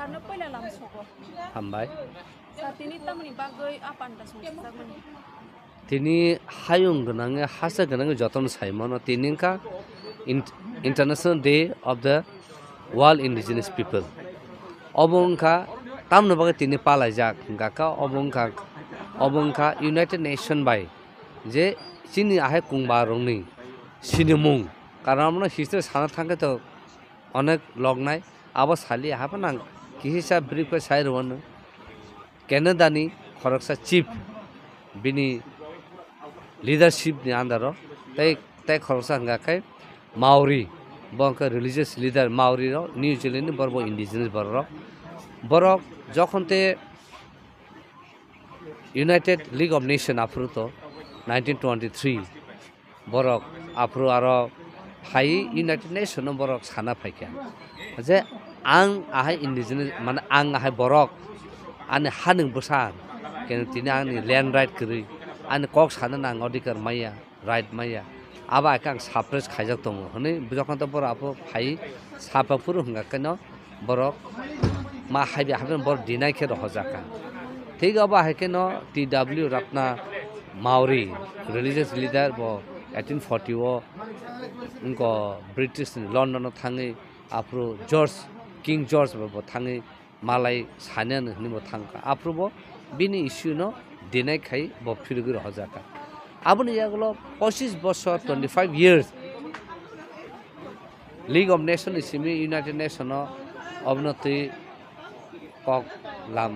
sarna pala lang suko. Hambay? Sa tinit naman ni bagoy apanda suko sa mani. Tini hayung ganang hasa ganang joton saimon tini ka International Day of the World Indigenous People. Obongka tamno bagai tini pala jak gaka obongka obongka United Nation by যে চিনি আহে কুংবা রংনি চিনি মুং কারণ আমরা history সানা থাকে তো অনেক log নাই আবার সালি আহাবে না কিহিচাপ ব্ৰিফ কৰে চাই ৰ'ব নহয় কেনে দানি চিফ বিনি লিডাৰশ্বিপ নি আণ্ডাৰ তাই তাই খৰকচা হাঙাকে Maori বংকে religious leader Maori New Zealand বৰ বৰ ইণ্ডিজিনিয়াছ বৰ ৰ। ইউনাইটেড লীগ অফ নেশ্যন আফ্ৰু তো নাইণ্টিন টুৱেণ্টি থ্ৰী বৰক আফ্ৰু আৰু হাই ইউনাইটেড নেশ্যন বৰক চানা ফাইকা। যে আং আহাই ইন্ডিজিনাস মানে আং আহাই বরক আনি হানুং বসান কেন তিনি আনি ল্যান্ড রাইট করি আনি কক সানো নাং অধিকার মাইয়া রাইট মাইয়া আবা একে আং সাপ্রেস খাইজাক দङ হনে যখন তো বড় আপো ফাই সাপাফুর হঙ্গা কেন বরক মা হাইবে হাবে বড় ডিনাই খে রহজাকা ঠিক আবা হেকেন T W Ratana Maori religious leader ব এইটিন ফর্টি ও ব্রিটিশ লন্ডন থাঙে Afro George king George ba bo thangi malai sanen hni bo thangka apro bo bini হজাকা no dinai khai bo phirgir hojaka aboni years League of Nation ইসিমি United Nation অবনতি কক লাম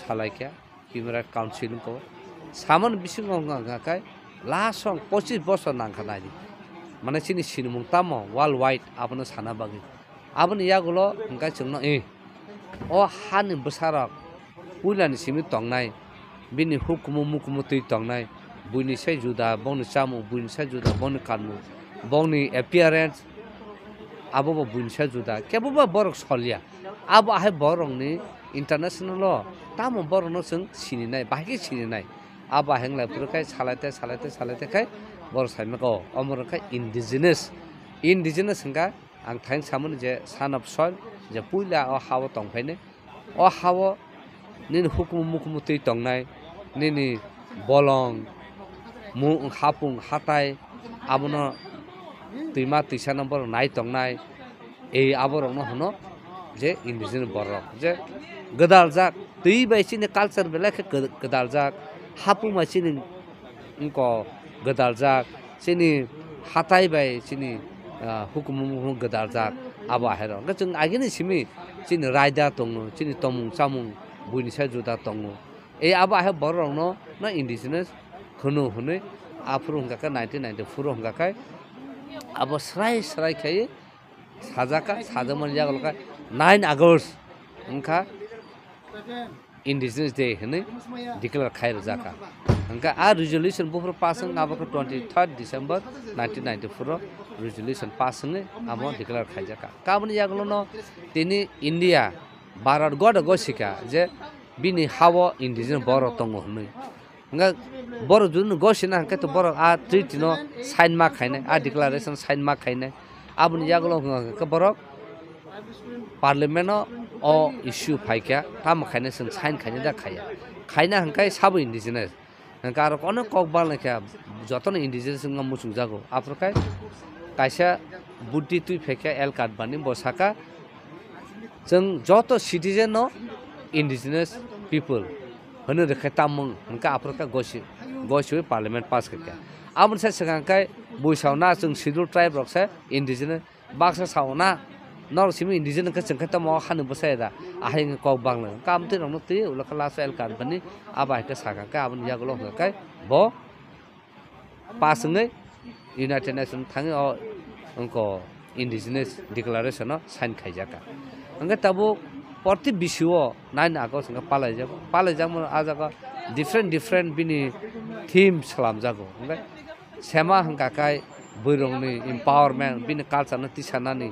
সালাইকা কিমরাট council কো সামন বিসিং last পঁচিশ বছর নাংখা নাই মানে চিনি সিনমুং তামো ওয়ার্ল্ড ওয়াইড আপনার সানা বাগি আপনি ইয়াগুলো ওঙ্কাই চুংনো এ ও হানি বসারক পুইলানি সিমি তংনাই bini hukumu mukumu tui tongnai buini sai juda bongni chamu buini sai juda bongni kanmu bongni appearance abo bo buini sai juda kebo ba borok solia abo ahe borok ni international lo tamo borok no sing sini nai bahigi sini nai abo henglai puro kai salaite salaite ang thanks hamun je son of soil je puila o hawa tong phaine o hawa nin hukum mukum tei tong nai nin bolong mu hapung hatai abuna tuima tisa number nai tong nai ei abor no hono je indigenous borro je gadal ja tei baisi ne culture bela ke gadal ja hapu machine ko gadal ja sini hatai bai sini hukum mung gedar zak aba hero ga jeng agini simi chin raida tong chin tom samung buin sa juta tong e aba he borong no na indigenous khunu hune afru ga ka 1990 furu ga ka aba srai srai kai saja ka saja mon ja ga 9 agors unka indigenous day hne declare khair zaka resolution বুফর pass হং আবাকে twenty third December nineteen ninety four resolution pass হঙে আবো declare খাই জাকা কাবনি জাগলো ন তিনি India Bharat god গসিকা যে bini hawo indigenous boro tongo hnui nga boro jun gosina hanke to boro a treaty no sign ma khaine a declaration sign ma khaine abuni yagulo ka boro parliament no o issue phaikya tam khaine sing sign khaine da khaya khaina hankai sabo indigenous hanka aro kono kok bal lekha যতন indigenous সঙ্গে মুসুক যাগো আফ্রিকায় কাইসা বুদ্ধি তুই ফেকে এল card বানি বসাকা जों যত citizen ন indigenous people hono rekha tamung hingka apraka gosi gosi parliament pass kake amon sa sangkai buisauna chung schedule नरसिम इन्डिजेन चङ्खा त म खानु पर्छ यता आखै कक बाङ्ग काम त रहनु त्यही उसलाई लास एल कार पनि अब हाइक साखा कहाँ अब यहाँको लोक कहाँ भयो पासँगै युनाइटेड नेसन थाङ अङ्क इन्डिजिनियस डिक्लारेसन साइन खाइजाका अङ्क तब प्रति विषु हो नानी आएको सँग पालै जाऊ पालै जाऊ आजको डिफ्रेन्ट डिफ्रेन्ट पनि थिम सलाम जाऊ सेमा हङ्का काहीँ बहिरोङ्ने इम्पावरमेन्ट पनि कालचार तिसा नानी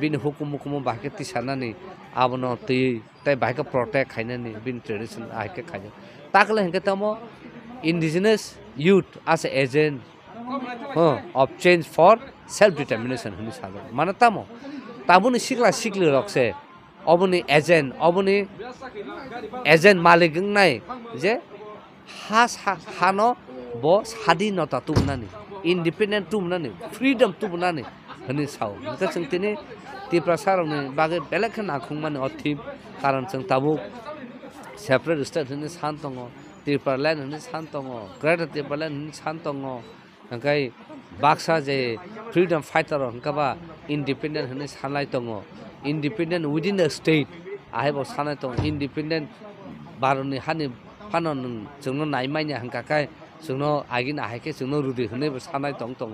बिनि हुकुम हुकुम बाहायके तिसानानै आबनो तै ताइ बाहायके प्रटेक्ट खायनानै बिनि ट्रेडिसन आहायके खायनो ताकले हेंके तमो indigenous youth as an agent huh, of change for self determination huni sago mana tamo tabuni sikla sikli rokse Aboni agent Aboni agent মালিক নাই যে হা সা- হানো ব স্বাধীনতা তুমনানি ইন্ডিপেন্ডেন্ট তুমনানি ᱛᱤᱯᱨᱟ ᱥᱟᱨᱚᱢᱱᱮ ᱵᱟᱜᱮ ᱵᱮᱞᱮᱠᱷᱟ ᱱᱟᱠᱷᱩᱝ ᱢᱟᱱᱮ ᱚᱛᱷᱤᱯ ᱠᱟᱨᱟᱱ ᱥᱟᱝ ᱛᱟᱵᱩ ᱥᱮᱯᱨᱮᱴ ᱥᱴᱮᱴ ᱦᱤᱱᱤ ᱥᱟᱱᱛᱚᱝᱚ ᱛᱤᱯᱨᱟ ᱞᱮᱱ ᱦᱤᱱᱤ ᱥᱟᱱᱛᱚᱝᱚ ᱜᱨᱮᱴ ᱛᱤᱯᱨᱟ ᱞᱮᱱ ᱦᱤᱱᱤ ᱥᱟᱱᱛᱚᱝᱚ ᱦᱟᱝᱠᱟᱭ ᱵᱟᱠᱥᱟ ᱡᱮ ফ্রিডম ফাইটার হংকাবা ইন্ডিপেন্ডেন্ট হনে সানাই তঙ ইন্ডিপেন্ডেন্ট উইদিন দ্য স্টেট আহেব সানাই তঙ ইন্ডিপেন্ডেন্ট বারোনি হানি ফানো জন্য নাইমাইনি হাঙ্কাকাই জন্য আগিন আহাইকে জন্য রুদি হনে সানাই তং তঙ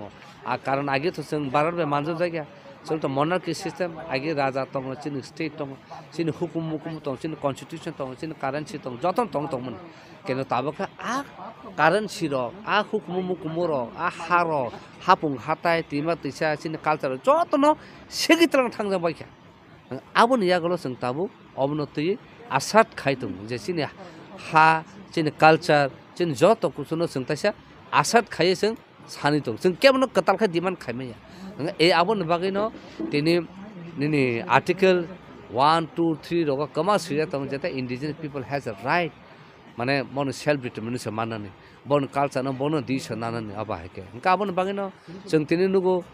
আর কারণ আগে তো যেন বারোর বে মানজব জায়গা So the monarchy system, agi raja tong chin state tong chin hukum hukum tong chin constitution tong chin currency tong joton tong tong mun. Keno tabaka a currency ro, a hukum hukum ro, a haro, hapung hatai tima tisa chin culture jotono segi trang thang jang bai kya. Abun ya golo sing tabu obnoti asat khaitung je chin ha chin culture chin joto kusuno sing tasya asat khaye sing sani tong. Sing kemno katal khai diman khaimaya. ei abon bagino tini nini article 1 2 3 roga kama sira tam jeta indigenous people has a right mane mon self determination manani bon kalsa na bon dis nanani aba heke ka abon bagino jeng tini nugo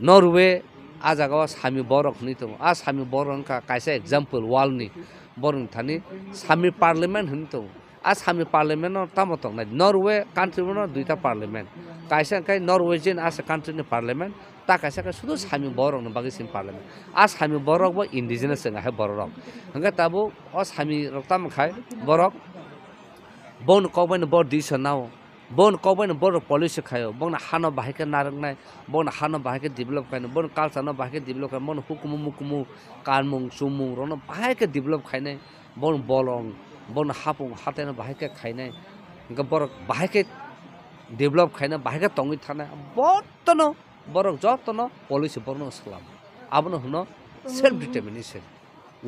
norwe ajagaw sami borok ni tum as sami borong ka kaisa example wall ni borong thani sami parliament hin tum as sami parliament or tamotong na norway country no duita parliament kaisa kai norwegian as a country ni parliament शुधु सामी बरक न बागै SIM parliament आ सामी बरक बो इन्डिजिनास जों हाय बरक हंगा ताबो अ सामी रक्ताम खाय बरक बन कबाइन बर this नाव बन कबाइन बर पलिसि खायो बन हानो बाहायके नारंनाय बन हानो बाहायके डेभलप खायनो बन कालचार न बाहायके डेभलप खाय बन हुकुमु मुकुमु कानमुं सुमुं रन बाहायके डेभलप खायनाय बन बलं बन हापुं हाथायनो बाहायके खायनाय गा बर बाहायके डेभलप खायना बाहायके तङै थानाय बतन বরং যতন পলিসি বর্ণ সালাম। আবন হন self determination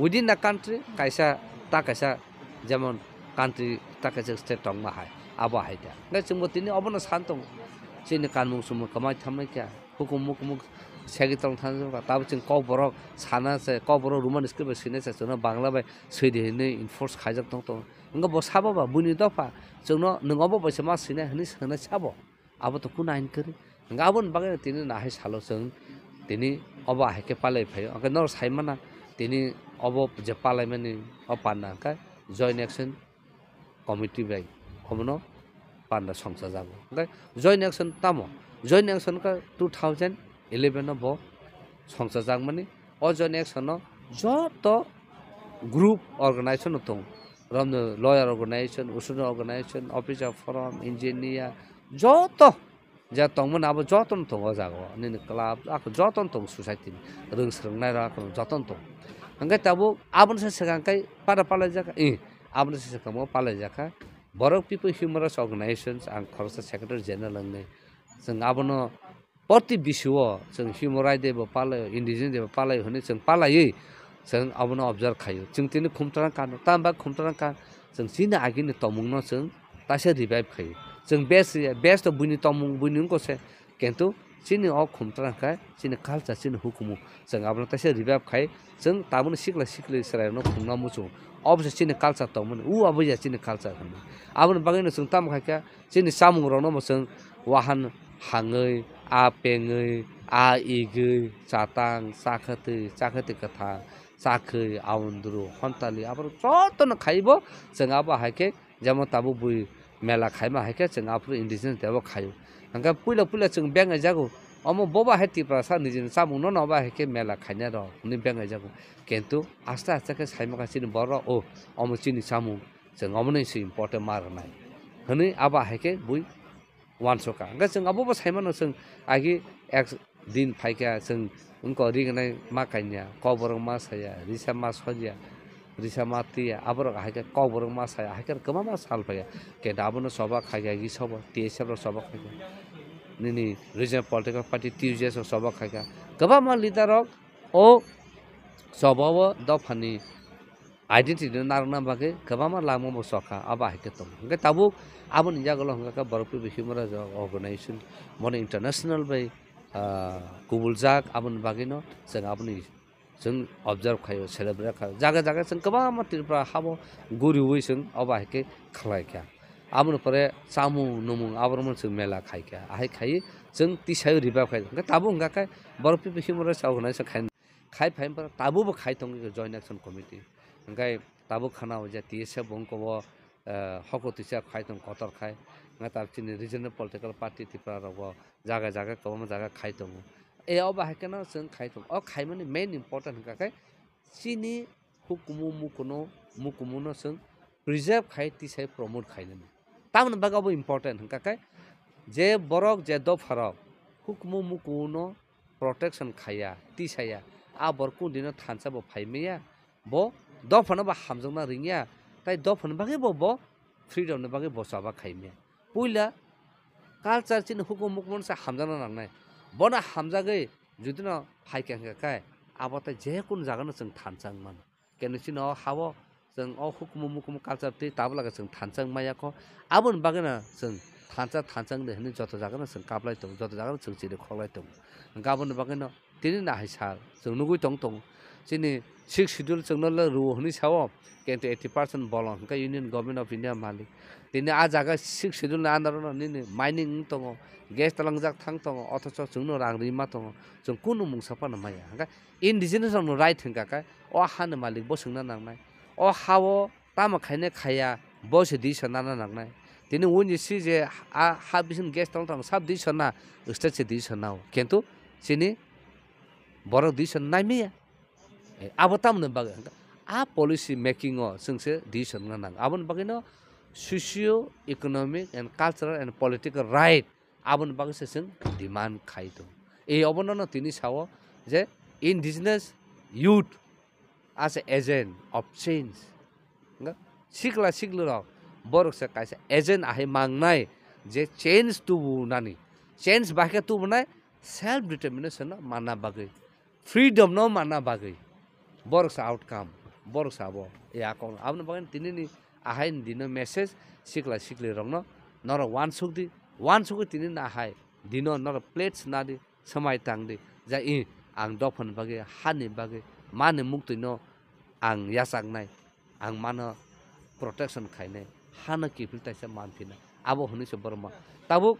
within the country কাইসা, তা কাইসা, যেমন কান্ট্রি তা কাইসা স্টেট টংমা হায়, আবো হাইটা গাই চুমো তিনি অবন সান তং চিনি কানমুখ সুমুখ কামাই থামাই কে, হুকুম মুখ মুখ সেগে তং থান তাবো চিন ক বড় সানা সে ক বড় রুমান স্ক্রিপ্ট সিনে সে চুনো বাংলা বাই সৈদিহিনে ইনফোর্স খাইজাক তং তং। ইঙ্গ বসাবো বা বুনি দফা, চুনো নঙ্গবো বসে মা সিনে হিনে সিনে সাবো। আবো তো কোন আইন করে? গাবন বাগে তিনি নাহে সালোচন তিনি অব আহেকে পালাই ফাই অঙ্কে নর সাইমানা তিনি অব যে পালাই মানে অ পান্না অঙ্কা জয়েন একশন কমিটি বাই অমন পান্না সংসার যাব অঙ্কা জয়েন একশন তাম জয়েন একশন কা টু থাউজেন্ড ইলেভেন ব সংসার যাক মানে অ জয়েন একশন যত গ্রুপ অর্গানাইজেশন তো Ramzan lawyer organization উসুন organization office of forum engineer যত तंमोन अब जतन दं अ जागो निनि क्लाब आखो जतन दं सोसाइटि रोंस्रोंनाय राखो जतन दं ओंखाय दाबो आबोनसो सिगांखाय पारा पालाय जाखा ए आबोनसो सिगाङाव पालाय जाखा बरक पिपल हिउमन राइट्स अर्गानाइजेसन्स आं खरसा सेक्रेटारि जेनेरेल होननाय जों आबोनो प्रति बिश्वआव जों हिउमन राइट देबो पालायो इन्डिजिनियास देबो पालायो होनो जों पालायै जों आबोनो अबजार्भ खायो जों दिनै खुमतारा कानो तामबा खुमतारा का जों सिना आगिनो तमुंनो जों तासे रिभाइभ खायो जों बेस्ट बेस्ट बुनि तमुं बुनि गसे किन्तु सिनि अ खुमतारा का सिनि कालचार सिनि हुकुमु जों आबोनो तासे रिभाइभ खायो जों ताबोनो सिक्ला सिक्लि सरायनो खुंना मुचु अबसे सिनि कालचार तमोन उ अबया सिनि कालचार होनो आबोनो बागैनो जों ताम खायका सिनि सामुं रनो जों वाहान हाङै आ पेङै आ इगै चातां चाखोतै चाखोतै कथा চাকরি আউন্দ্রু হন্তালি আবার যতন খাইব जों আবার হাইকে যেমন তাবো বুই मेला खाइमा हाइखे जों आफुर इन्डिजिनियास डेभेलप खायो हांखा पहिला पहिला जों बेङै जागौ बबा हेटिफ्रा सा निजिन सामुनो नबा हेखे मेला खाने रोने नि बेङै जागौ किन्तु आस्ते आस्ताखे साइमाखासिनो बर' ओ अमो चिनि सामु जों अमनैसो इम्पर्टेन्ट मारनाय होनै आबा हाइखे बुइ वानसका हांखा जों आबोबो साइमानो जों आगि एक दिन फाइखा जों उनको रिगनाय मा खाइनिया कबर मा साया रिसा मा सजिया रिसा मा तिया आबर हाइका कबर मा साया हाइका कमा मा साल फाया के दाबनो सबा खाइगा गि सब टिएसएफ सबा खाइगा निनि रिजनल पलिटिकल पार्टी टिउजेस सबा खाइगा गोबां मा लिडार ओ सबाव दफानि आइडेन्टिटी नारना बागै गोबां लामो सखा अब हाइके दं ओमफ्राय ताबो आबो निजागल हंगा बरफ हिउमन राइट्स अर्गानाइजेसन मन इन्टारनेसनेल बै गुबुल जाग आबोन बागैनो जों आबोनि जों अबजार्भ खायो सेलेब्रेट खायो जागा जागा जों गोबां मानसिफ्रा हाबो गुरिवै जों अबाहायके खालायखाया आबोनो परे चामु नुमु आबर मोनसे मेला खायखाया आहाय खायो जों तिसायो रिबा खायो ओंखाय ताबो ओंखाखाय बर' पिपल हिमरे सावहोनाय जों खाय खाय फाइमफोरा ताबोबो खाय दं जयेन्ट एक्सन कमिटि ओंखाय ताबो खानाव जे टिएसए बंकब हक तिसा खाय दं कतर खाय ओंखाय तार चिनि रिजनेल पलिटिकेल पार्टि तिफ्रा रग जागा जागा कबा जागा एयाव बाहायखो न খাই खायथों अ खायमोननि मेन इम्पर्टेन्ट होनखाखाय सिनि हुकुमु मुखुनु मुखुमुनो जों प्रिजार्भ खाय टिसाय प्रमोट खायनोनो तामोन बागावबो इम्पर्टेन्ट होनखाखाय जे बरक जे दफारक हुकुमु मुखुनु प्रटेक्सन खाया टिसाया आ बरखौ दिनो थानसाबो फायमैया ब दफानोबा हामजोंना रिङिया তাই দফ নাভাগে বব ফ্ৰীডম নাভাগে বচাবা খাইমে পইলা কালচাৰ চিন হুকুম মোক মানে হামজানা নাই Boda hamzakai jutina pike hingakai, abote বনা হামজাগৈ যদি ন ফাই কেংকাই আবতে যেকোনো জাগানো जों थानसांमोन কেনসি ন হাব जों অ হুকুম মুকুম কালচার তে তাব লাগা जों थानसां मायाखौ आबोन बागोना जों थानसा थानसां दे हिनि जत जागानो जों काबलाय दं जत जागानो जों जिरे खलाय दं गाबोन बागोना তিনি নাহাই সার जों tong tong chini six schedule chungno la ru hni sao kente 80% bolon ka union government of india mali tini a jaga six schedule na andar no nini mining tongo gas talang jak thang tongo othocho chungno rang ri ma tongo chung kunu mungsa pa na maya ka indigenous no right hingka ka o han malik bo sungna nangnai o hawo tama khaine khaya bo se di sana na nangnai tini uni si je a ha bisin gas tong tong sab di sana state se di sanao kintu chini borok di sana naimiya singse di sana nang abon bagino socio economic and cultural and political right abon bag se sing demand khai to এই অবনন তিনি সাও যে indigenous youth borok sa kaisa agent ahi mangnai je change tu bu nani change ba ke tu bunai self determination no mana bagai freedom no mana bagai works outcome, works abo. Ya kong abna bagan tini ni ahain dino message sikla sikli rongno nora one suk di one suk tini na ahai dino nora plates na di samai tang di ja i ang dophan bagi hani bagi mane mukti no ang yasak nai ang mano protection khainai hana ki filta se manfina abo huni se borma tabu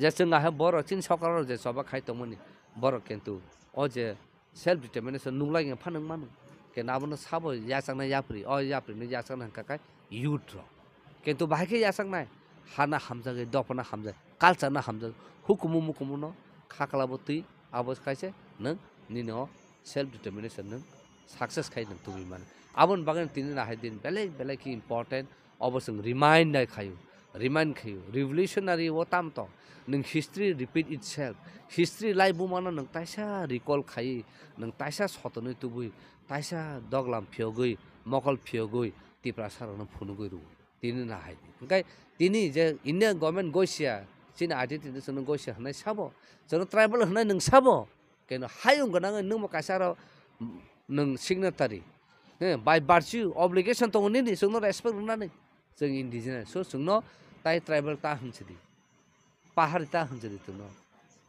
যে চুঙ্গা হে বড় চীন সরকার যে সবা খাই তমনি বড় কিন্তু ও যে self determination nung lai phan nang man ke na ban sa bo ya sang na ya pri o ya pri ni ya sang nang ka kai youth ro কিন্তু বাহিকে ইয়াসাং নাই হানা হামজাগে দপনা হামজা কালচার না হামজা হুকুমু মুকুমু ন খাকলাবো তুই আবজ খাইছে নং নিন সেলফ ডিটারমিনেশন নং সাকসেস খাই নং তুমি মানে আবন বাগান তিনি না দিন বেলেগ বেলেগ কি ইম্পর্টেন্ট অবশ্য রিমাইন্ডার খায়ু remind khayu revolutionary wo tam to ning history repeat itself history lai bu mana nang taisa recall khai nang taisa sotoni tubui taisa doglam phiogui mokol phiogui tipra sarana phunu gui ru tini na hai ngai tini je india government goisia sin ati tini sono goisia hanai sabo sono tribal hanai nang sabo keno hayung ganang nung makasaro nang signatory by virtue obligation to ni ni sono respect nani जों इन्डिजिनास स जोंनो ताइ tribal ता होनसोदि पाहारि ता होनसोदि जोंनो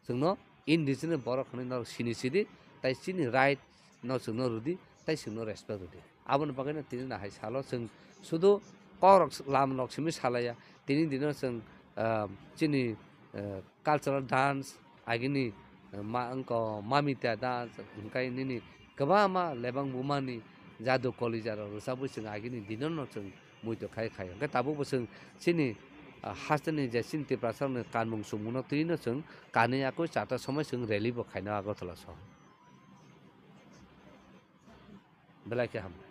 जोंनो इन्डिजिनास बर' खनै न सिनिसिदि ताइ सिनि राइट न जोंनो रुदि ताइ जोंनो रेसपेक्ट रुदि आबोनो बागैनो तिनि नाहाय साल जों सुदु करक लाम लक्ष्मी सालाया तिनि दिनो जों चिनि कालचाराल डान्स आगिनि मा अंक मामिता डान्स ओंखाय निनि गोबां लेबां बुमानि जादु कलिजार रोसाबो जों आगिनि दिननो जों muito khai khai cái ta bốc sừng xin ni হাস্তে নি যে চিনতে প্রাসার কানমুং সুমুন তুই না সং কানে আকো চারটার সময় সং রেলি বখাইনা আগতলা সহ বেলাকে হামলা